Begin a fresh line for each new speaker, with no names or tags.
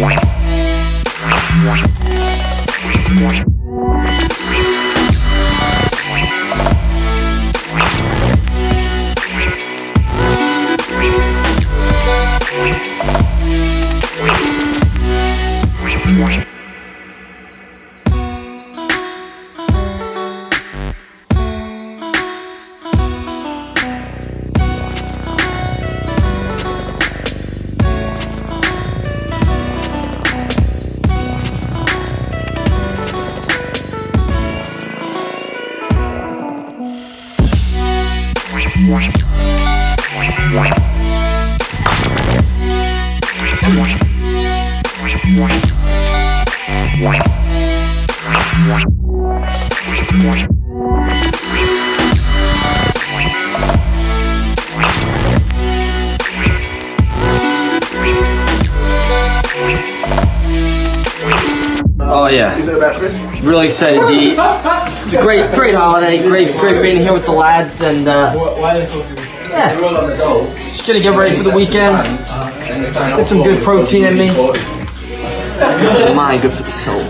Wow. What? Oh yeah. Really excited to eat. It's a great, great holiday. Great, great being here with the lads, and uh, yeah, just gonna get ready for the weekend. Get some good protein in me. Good for good for the soul.